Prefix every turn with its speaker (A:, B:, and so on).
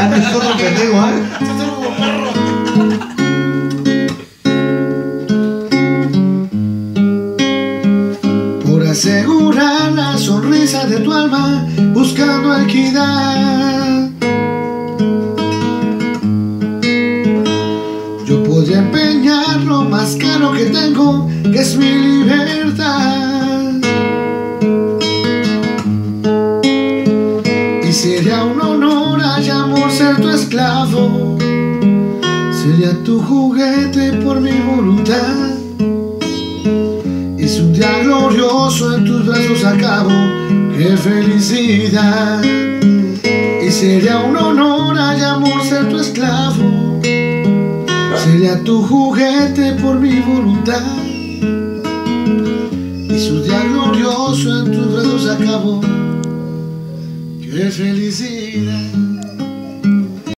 A: ¿eh? Por asegurar la sonrisa de tu alma, buscando equidad. Yo podría empeñar lo más caro que tengo, que es mi libertad. Sería un honor ay amor ser tu esclavo. Sería tu juguete por mi voluntad. Y si un día glorioso en tus brazos acabo, qué felicidad. Y sería un honor ay amor ser tu esclavo. Sería tu juguete por mi voluntad. Y su día glorioso en tus brazos acabó. ¡Qué felicidad!